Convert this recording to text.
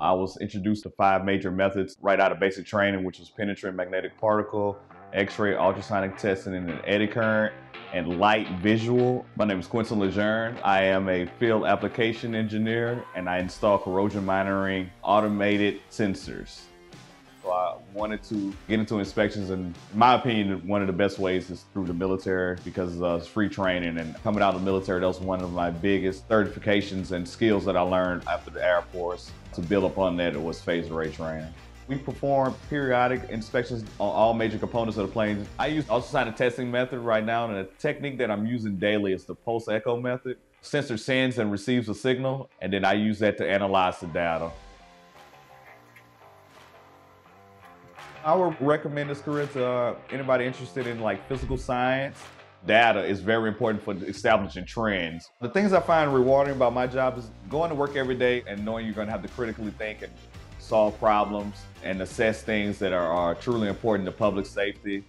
I was introduced to five major methods right out of basic training, which was penetrant magnetic particle, X-ray, ultrasonic testing, and an eddy current, and light visual. My name is Quinton LeJeune. I am a field application engineer, and I install corrosion monitoring automated sensors. I wanted to get into inspections, and in my opinion, one of the best ways is through the military because uh, it's free training. And coming out of the military, that was one of my biggest certifications and skills that I learned after the Air Force. To build upon that, it was phased array training. We perform periodic inspections on all major components of the plane. I use ultrasonic testing method right now, and a technique that I'm using daily is the pulse echo method. Sensor sends and receives a signal, and then I use that to analyze the data. I would recommend this career to uh, anybody interested in like physical science. Data is very important for establishing trends. The things I find rewarding about my job is going to work every day and knowing you're going to have to critically think and solve problems and assess things that are, are truly important to public safety.